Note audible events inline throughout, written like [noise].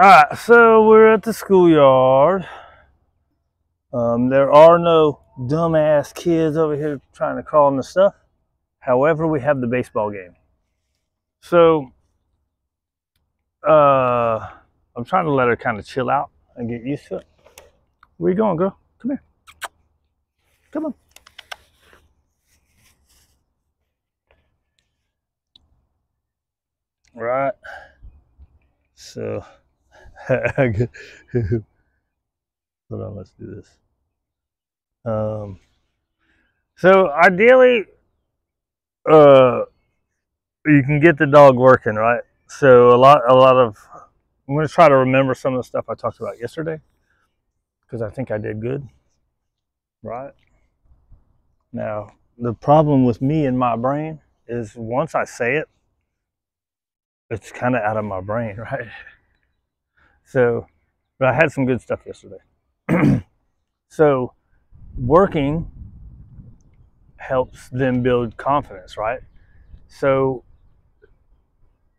Alright, so we're at the schoolyard. Um, there are no dumbass kids over here trying to crawl in the stuff. However, we have the baseball game. So, uh, I'm trying to let her kind of chill out and get used to it. Where you going, girl? Come here. Come on. Right. So, hold on, let's do this. Um, so ideally, uh, you can get the dog working, right? So a lot, a lot of, I'm going to try to remember some of the stuff I talked about yesterday because I think I did good, right? Now, the problem with me and my brain is once I say it, it's kind of out of my brain, [laughs] right? So, but I had some good stuff yesterday. [clears throat] so, working helps them build confidence, right? So,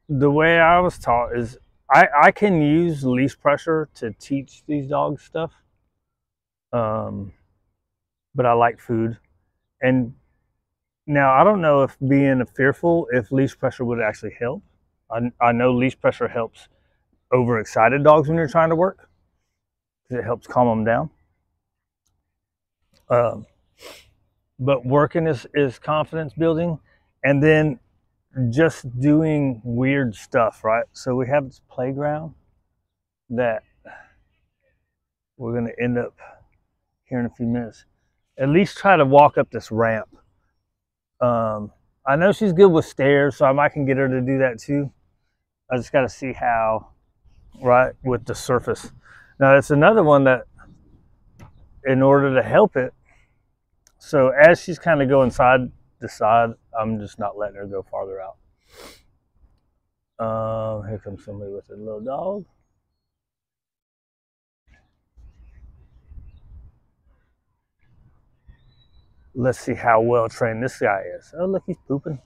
the way I was taught is I, I can use leash pressure to teach these dogs stuff. Um, but I like food. And now I don't know if being fearful, if leash pressure would actually help. I, I know leash pressure helps overexcited dogs when you're trying to work because it helps calm them down. Um, but working is, is confidence building. And then just doing weird stuff, right? So we have this playground that we're going to end up here in a few minutes. At least try to walk up this ramp. Um, I know she's good with stairs, so I might can get her to do that too. I just got to see how, right, with the surface. Now, it's another one that, in order to help it, so as she's kind of going side to side, I'm just not letting her go farther out. Um, here comes somebody with a little dog. Let's see how well trained this guy is. Oh, look, he's pooping.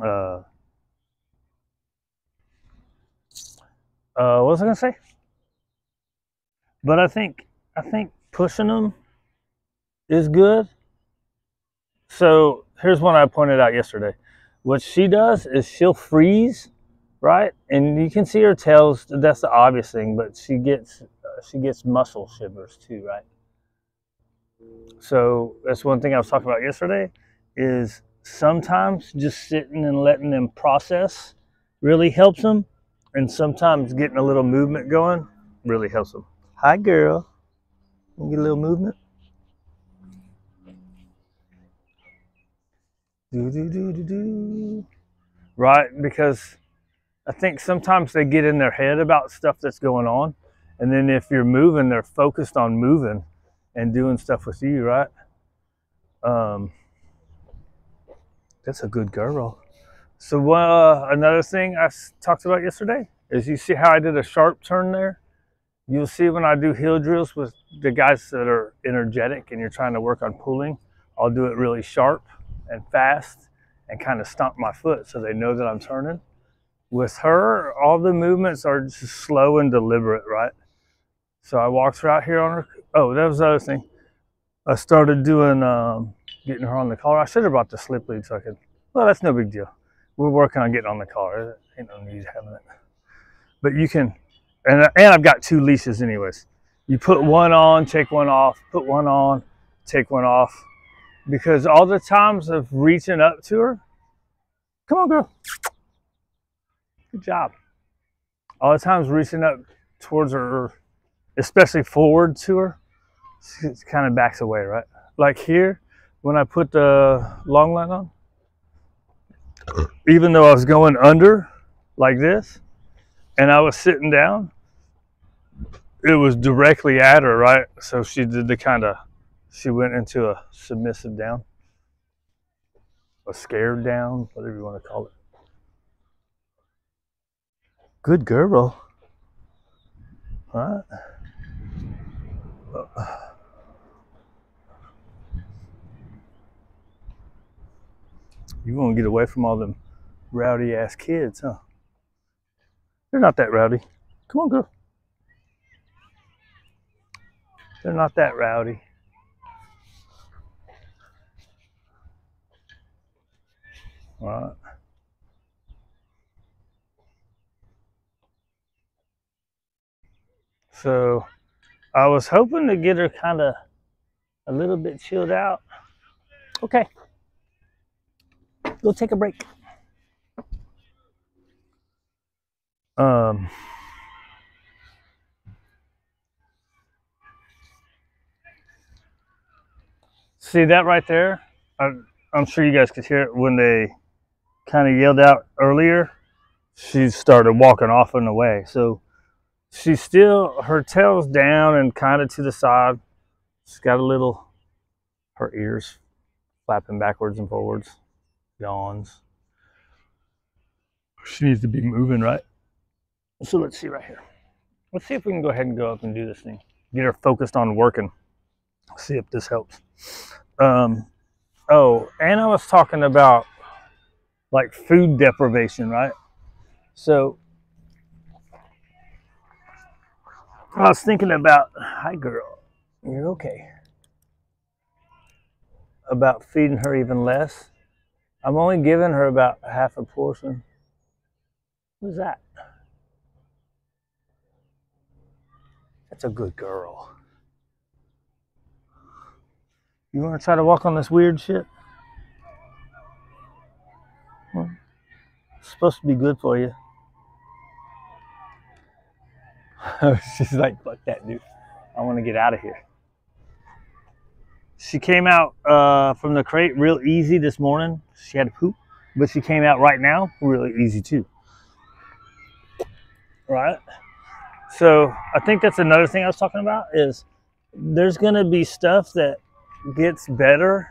Uh, uh, what was I gonna say? But I think I think pushing them is good. So here's one I pointed out yesterday. What she does is she'll freeze, right? And you can see her tails. That's the obvious thing, but she gets uh, she gets muscle shivers too, right? So that's one thing I was talking about yesterday. Is sometimes just sitting and letting them process really helps them and sometimes getting a little movement going really helps them. Hi, girl. Get a little movement. Do, do, do, do, do. Right? Because I think sometimes they get in their head about stuff that's going on. And then if you're moving, they're focused on moving and doing stuff with you, right? Um, that's a good girl. So uh, another thing I talked about yesterday is you see how I did a sharp turn there? You'll see when I do heel drills with the guys that are energetic and you're trying to work on pulling, I'll do it really sharp and fast and kind of stomp my foot so they know that I'm turning. With her, all the movements are just slow and deliberate, right? So I walked her out here on her. Oh, that was the other thing. I started doing, um, getting her on the collar. I should have brought the slip lead so I could, well, that's no big deal we're working on getting on the car. Ain't no need having it. But you can, and, and I've got two leashes anyways. You put one on, take one off, put one on, take one off. Because all the times of reaching up to her, come on girl, good job. All the times reaching up towards her, especially forward to her, she kind of backs away, right? Like here, when I put the long line on, even though I was going under like this and I was sitting down, it was directly at her, right? So she did the kind of, she went into a submissive down, a scared down, whatever you want to call it. Good girl. Right? You want to get away from all them rowdy ass kids, huh? They're not that rowdy. Come on, girl. They're not that rowdy. All right. So I was hoping to get her kind of a little bit chilled out. Okay. Go take a break. Um, see that right there? I'm, I'm sure you guys could hear it when they kind of yelled out earlier. She started walking off and away. So she's still, her tail's down and kind of to the side. She's got a little, her ears flapping backwards and forwards, yawns. She needs to be moving, right? So let's see right here. Let's see if we can go ahead and go up and do this thing. Get her focused on working. See if this helps. Um, oh, and I was talking about like food deprivation, right? So I was thinking about, hi girl, you're okay. About feeding her even less. I'm only giving her about half a portion. Who's that? That's a good girl. You want to try to walk on this weird shit? Well, it's supposed to be good for you. [laughs] She's like, fuck that, dude. I want to get out of here. She came out uh, from the crate real easy this morning. She had to poop, but she came out right now really easy too. Right? So I think that's another thing I was talking about is there's going to be stuff that gets better,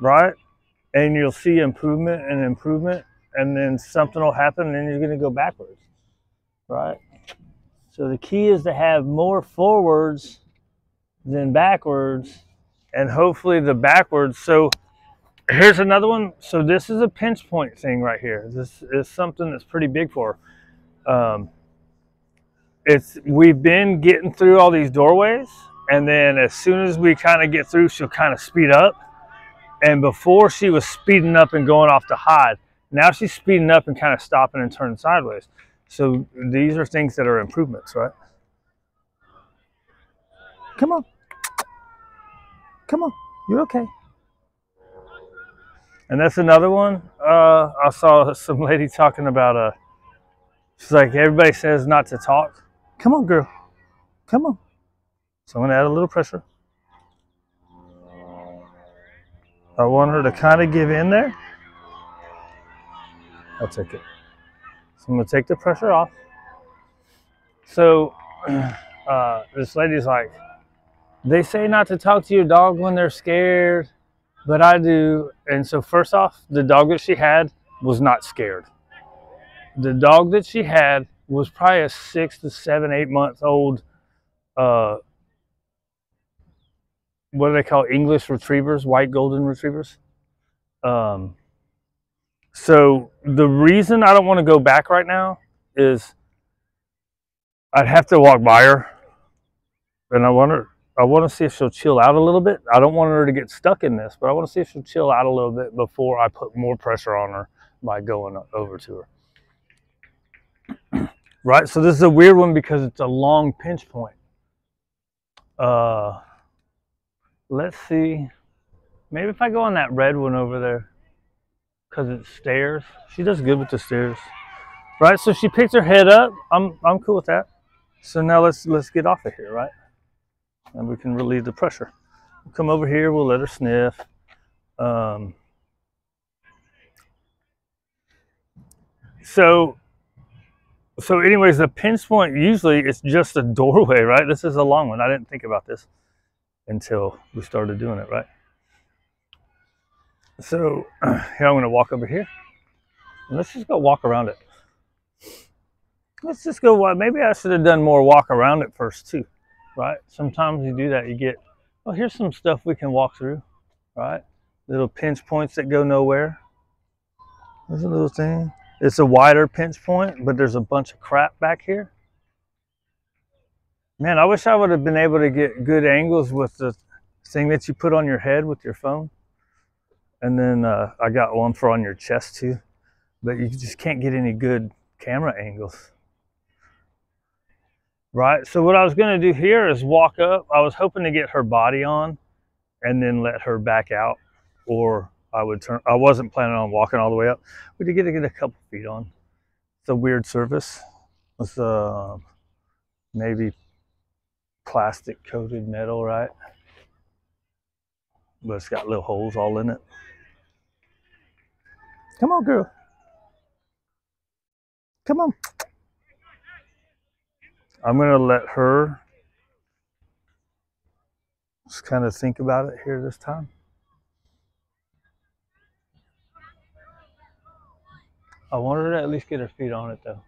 right? And you'll see improvement and improvement, and then something will happen, and then you're going to go backwards, right? So the key is to have more forwards than backwards, and hopefully the backwards. So here's another one. So this is a pinch point thing right here. This is something that's pretty big for. Um, it's we've been getting through all these doorways and then as soon as we kind of get through she'll kind of speed up and before she was speeding up and going off to hide now she's speeding up and kind of stopping and turning sideways so these are things that are improvements right come on come on you're okay and that's another one uh, i saw some lady talking about uh she's like everybody says not to talk Come on, girl. Come on. So I'm going to add a little pressure. I want her to kind of give in there. I'll take it. So I'm going to take the pressure off. So [clears throat] uh, this lady's like, they say not to talk to your dog when they're scared, but I do. And so first off, the dog that she had was not scared. The dog that she had was probably a six to seven, eight month old, uh, what do they call English retrievers, white golden retrievers. Um, so the reason I don't want to go back right now is I'd have to walk by her, and I want her. I want to see if she'll chill out a little bit. I don't want her to get stuck in this, but I want to see if she'll chill out a little bit before I put more pressure on her by going over to her. [clears throat] right? So this is a weird one because it's a long pinch point. Uh, let's see. Maybe if I go on that red one over there, because it's stairs. She does good with the stairs, right? So she picks her head up. I'm I'm cool with that. So now let's let's get off of here, right? And we can relieve the pressure. We'll come over here. We'll let her sniff. Um, so so anyways, the pinch point usually it's just a doorway, right? This is a long one. I didn't think about this until we started doing it, right? So [clears throat] here I'm gonna walk over here. Let's just go walk around it. Let's just go, maybe I should have done more walk around it first too, right? Sometimes you do that, you get, well, here's some stuff we can walk through, right? Little pinch points that go nowhere. There's a little thing. It's a wider pinch point, but there's a bunch of crap back here. Man, I wish I would have been able to get good angles with the thing that you put on your head with your phone. And then uh, I got one for on your chest too. But you just can't get any good camera angles. Right, so what I was gonna do here is walk up. I was hoping to get her body on and then let her back out. Or I would turn, I wasn't planning on walking all the way up. We did get to get a couple feet on. It's a weird surface. It's uh, maybe plastic coated metal, right? But it's got little holes all in it. Come on, girl. Come on. I'm going to let her just kind of think about it here this time. I want her to at least get her feet on it though.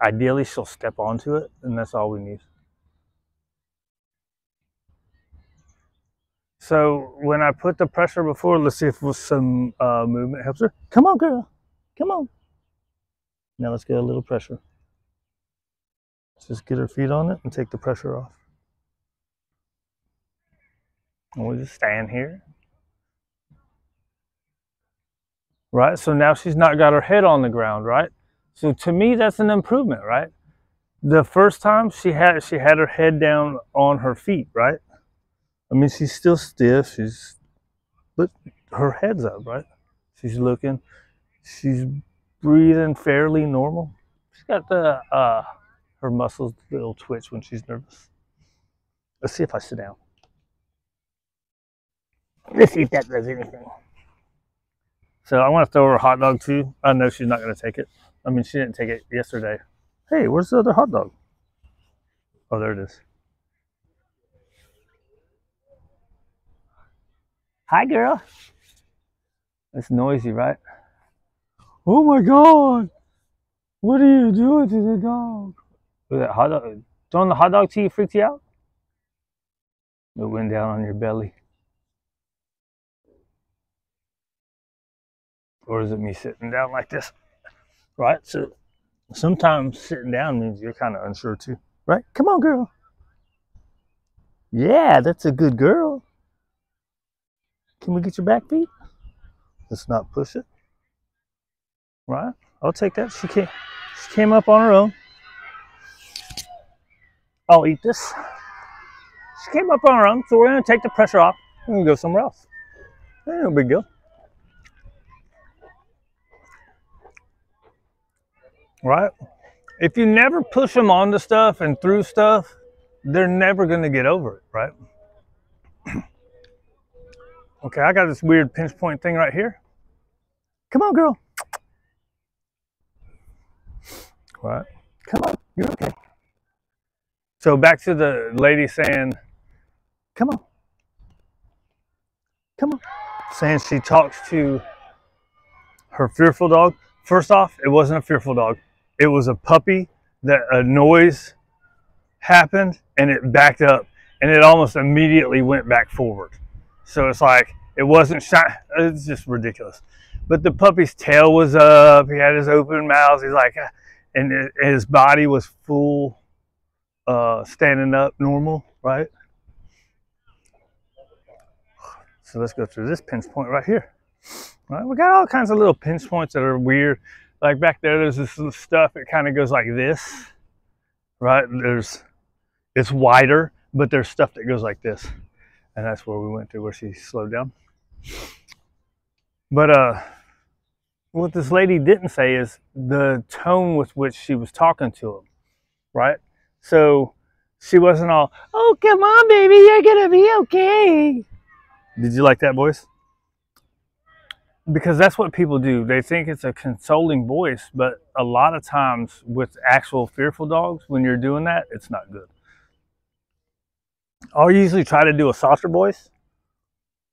Ideally, she'll step onto it, and that's all we need. So when I put the pressure before, let's see if some uh, movement helps her. Come on, girl. Come on. Now let's get a little pressure. Just get her feet on it and take the pressure off. And we'll just stand here. Right, so now she's not got her head on the ground, right? So to me, that's an improvement, right? The first time she had she had her head down on her feet, right? I mean, she's still stiff. She's, but her head's up, right? She's looking. She's breathing fairly normal. She's got the uh, her muscles a little twitch when she's nervous. Let's see if I sit down. Let's see if that does anything. So I want to throw her a hot dog too. I know she's not going to take it. I mean, she didn't take it yesterday. Hey, where's the other hot dog? Oh, there it is. Hi, girl. It's noisy, right? Oh my God. What are you doing to the dog? Was that hot dog? Throwing the hot dog to you freaked you out? It went down on your belly. Or is it me sitting down like this? Right? So sometimes sitting down means you're kind of unsure too. Right? Come on, girl. Yeah, that's a good girl. Can we get your back feet? Let's not push it. Right? I'll take that. She came, she came up on her own. I'll eat this. She came up on her own, so we're to take the pressure off and go somewhere else. Ain't no big deal. Right? If you never push them onto stuff and through stuff, they're never to get over it, right? [clears throat] Okay, I got this weird pinch point thing right here. Come on, girl. What? Come on, you're okay. So back to the lady saying, come on. Come on. Saying she talks to her fearful dog. First off, it wasn't a fearful dog. It was a puppy that a noise happened and it backed up and it almost immediately went back forward. So it's like it wasn't shot. It's just ridiculous. But the puppy's tail was up. He had his open mouth. He's like, and his body was full, uh, standing up, normal, right? So let's go through this pinch point right here. Right, we got all kinds of little pinch points that are weird. Like back there, there's this stuff. It kind of goes like this, right? There's, it's wider, but there's stuff that goes like this and that's where we went to where she slowed down. But uh, what this lady didn't say is the tone with which she was talking to him, right? So she wasn't all, "Oh, come on, baby, you're gonna be okay." Did you like that voice? Because that's what people do. They think it's a consoling voice, but a lot of times with actual fearful dogs, when you're doing that, it's not good. I'll usually try to do a softer voice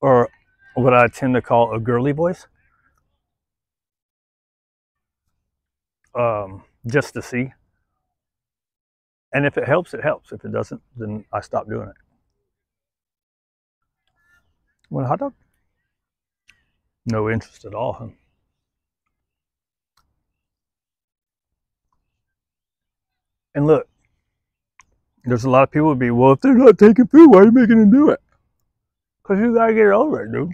or what I tend to call a girly voice. Um, just to see. And if it helps, it helps. If it doesn't, then I stop doing it. Want a hot dog? No interest at all, huh? And look, there's a lot of people would be, well, if they're not taking food, why are you making them do it? Because you gotta get over it, dude.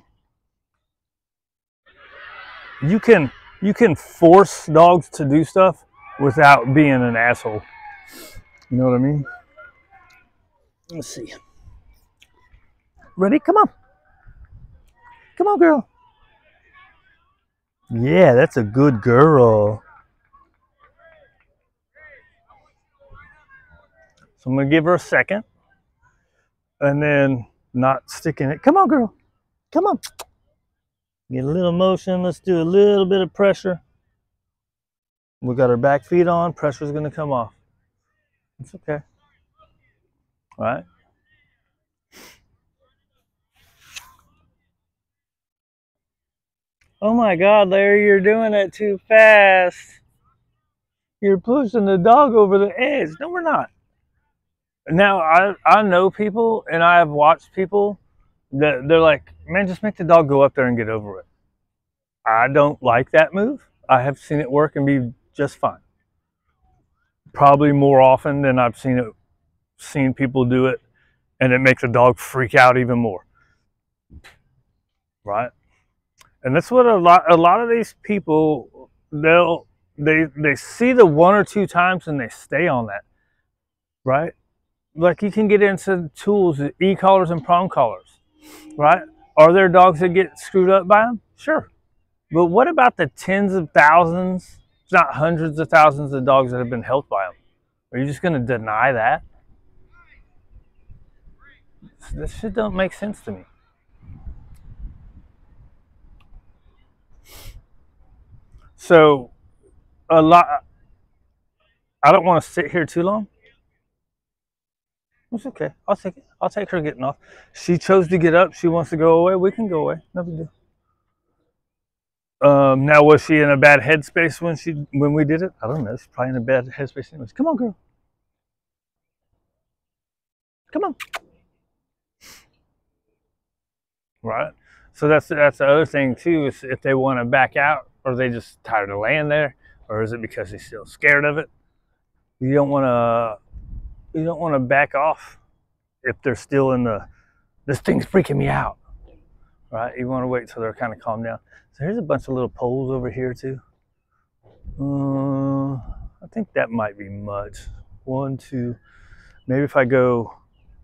You can you can force dogs to do stuff without being an asshole. You know what I mean? Let's see. Ready? Come on. Come on, girl. Yeah, that's a good girl. So I'm gonna give her a second and then not sticking it. Come on, girl. Come on. Get a little motion. Let's do a little bit of pressure. We got our back feet on. Pressure's gonna come off. It's okay. All right. Oh my God, Larry, you're doing it too fast. You're pushing the dog over the edge. No, we're not. Now, I, I know people and I have watched people they're like, man, just make the dog go up there and get over it. I don't like that move. I have seen it work and be just fine. Probably more often than I've seen it, seen people do it, and it makes the dog freak out even more. Right? and that's what a lot a lot of these people they'll they they see the one or two times and they stay on that right like you can get into tools e-collars and prong collars right? Are there dogs that get screwed up by them sure. But what about the tens of thousands if not hundreds of thousands of dogs that have been helped by them are you just going to deny that? This shit don't make sense to me. So a lot I don't want to sit here too long. It's okay. I'll take it. I'll take her getting off. She chose to get up. She wants to go away. We can go away. Nothing to do. Um, now was she in a bad headspace when she when we did it? I don't know. She's probably in a bad headspace anyways. Come on, girl. Come on. Right. So that's that's the other thing too. Is if they want to back out, or they just tired of laying there? Or is it because they're still scared of it? You don't want to you don't want to back off if they're still in the this thing's freaking me out. Right? You want to wait till they're kind of calmed down. So here's a bunch of little poles over here too. Uh, I think that might be much. One, two, maybe if I go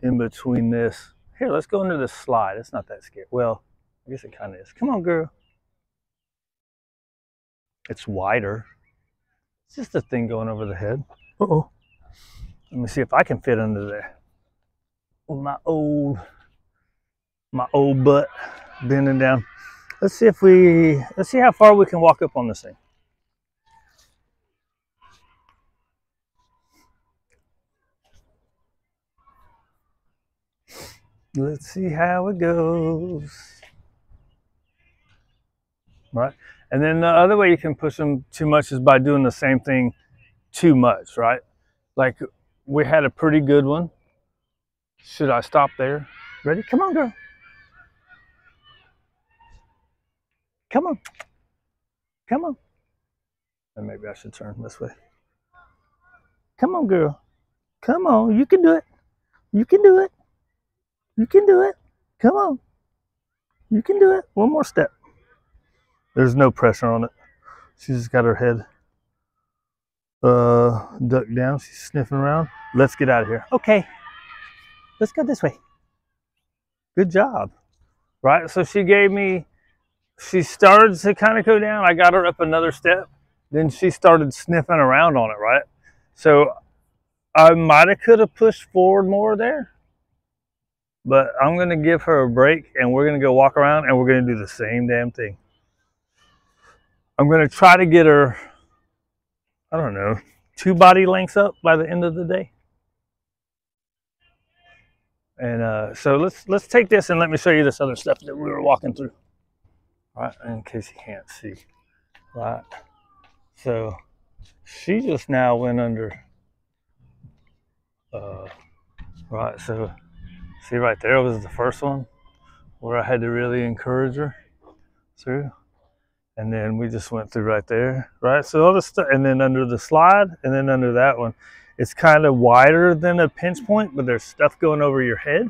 in between this. Here, let's go into the slide. It's not that scary. Well, I guess it kind of is. Come on, girl. It's wider. It's just a thing going over the head. Uh-oh. Let me see if I can fit under there. With my old, my old butt bending down. Let's see if we, let's see how far we can walk up on this thing. Let's see how it goes. Right. And then the other way you can push them too much is by doing the same thing too much, right? Like we had a pretty good one. Should I stop there? Ready? Come on, girl. Come on. Come on. And maybe I should turn this way. Come on, girl. Come on. You can do it. You can do it. You can do it. Come on. You can do it. One more step. There's no pressure on it. She's just got her head uh, duck down. She's sniffing around. Let's get out of here. Okay, let's go this way. Good job. Right, so she gave me, she started to kind of go down. I got her up another step. Then she started sniffing around on it, right? So I might have could have pushed forward more there. But I'm going to give her a break and we're going to go walk around and we're going to do the same damn thing. I'm going to try to get her, I don't know, two body lengths up by the end of the day. And uh, so let's let's take this and let me show you this other stuff that we were walking through. All right, in case you can't see. Right. So she just now went under. Uh, right, so see right there was the first one where I had to really encourage her through and then we just went through right there, right? So all the stuff, and then under the slide, and then under that one, It's kind of wider than a pinch point, but there's stuff going over your head.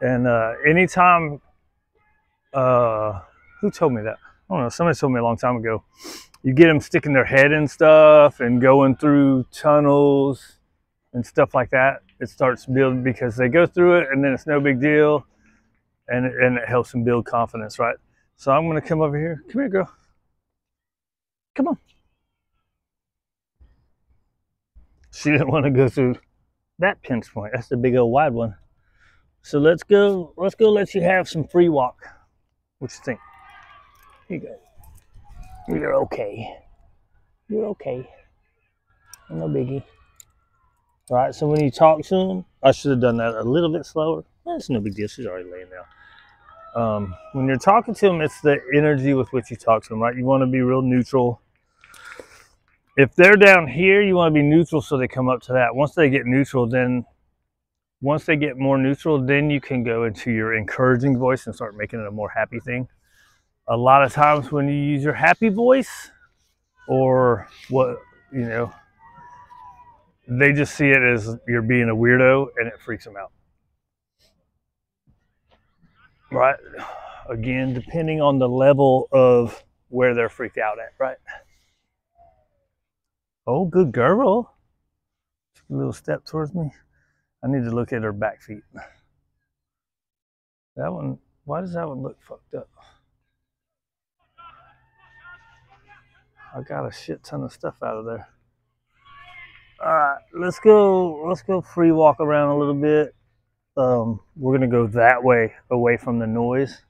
And uh, anytime, uh, who told me that? I don't know. Somebody told me a long time ago. You get them sticking their head in stuff and going through tunnels and stuff like that. It starts building because they go through it and then it's no big deal, and and it helps them build confidence, right? So I'm gonna come over here. Come here, girl. Come on. She didn't want to go through that pinch point. That's the big old wide one. So let's go, let's go let you have some free walk. What you think? Here you go. You're okay. You're okay. No biggie. All right, so when you talk to them, I should have done that a little bit slower. That's no big deal. She's already laying down um, when you're talking to them, it's the energy with which you talk to them, right? You want to be real neutral. If they're down here, you want to be neutral so they come up to that. Once they get neutral, then once they get more neutral, then you can go into your encouraging voice and start making it a more happy thing. A lot of times when you use your happy voice or what, you know, they just see it as you're being a weirdo and it freaks them out. Right? Again, depending on the level of where they're freaked out at, right? Oh, good girl. Took a little step towards me. I need to look at her back feet. That one, why does that one look fucked up? I got a shit ton of stuff out of there. All right, let's go. Let's go free walk around a little bit um, we're going to go that way away from the noise